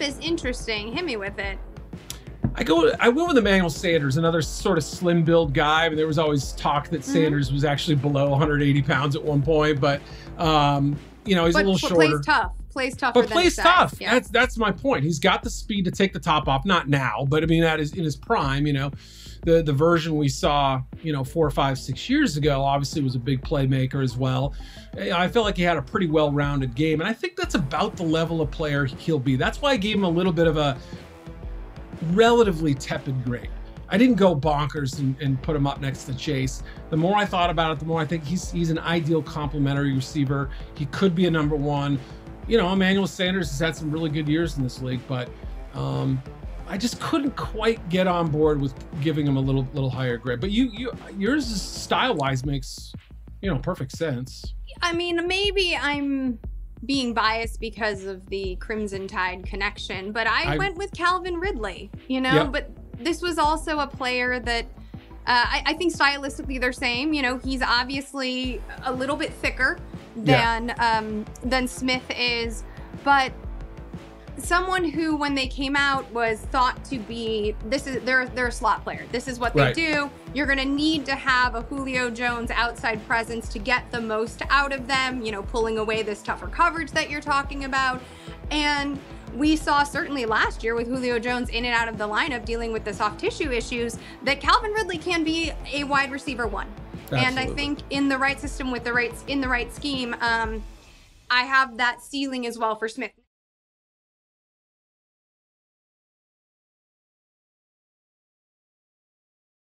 is interesting. Hit me with it. I go. I went with Emmanuel Sanders, another sort of slim build guy. But there was always talk that Mm-hmm. Sanders was actually below 180 pounds at one point. But um, you know, he's but a little but shorter. plays tough. Plays tough. but plays tough. Yeah. That's that's my point. He's got the speed to take the top off. Not now, but I mean that is in his prime. You know, the the version we saw, you know, four, five, six years ago, obviously was a big playmaker as well. I felt like he had a pretty well-rounded game, and I think that's about the level of player he'll be. That's why I gave him a little bit of a relatively tepid grade. I didn't go bonkers and, and put him up next to Chase. The more I thought about it, the more I think he's he's an ideal complementary receiver. He could be a number one. You know, Emmanuel Sanders has had some really good years in this league, but um, I just couldn't quite get on board with giving him a little little higher grade. But you you yours style wise makes you know perfect sense. I mean, maybe I'm being biased because of the Crimson Tide connection, but I, I- went with Calvin Ridley, you know, Yep. but this was also a player that uh, I, I think stylistically they're same. You know, he's obviously a little bit thicker Yeah. than um, than Smith is, but someone who, when they came out, was thought to be this is they're they're a slot player. This is what they Right. do. You're gonna need to have a Julio Jones outside presence to get the most out of them. You know, pulling away this tougher coverage that you're talking about, and we saw certainly last year with Julio Jones in and out of the lineup dealing with the soft tissue issues that Calvin Ridley can be a wide receiver one. And I think in the right system with the right in the right scheme, um, I have that ceiling as well for Smith.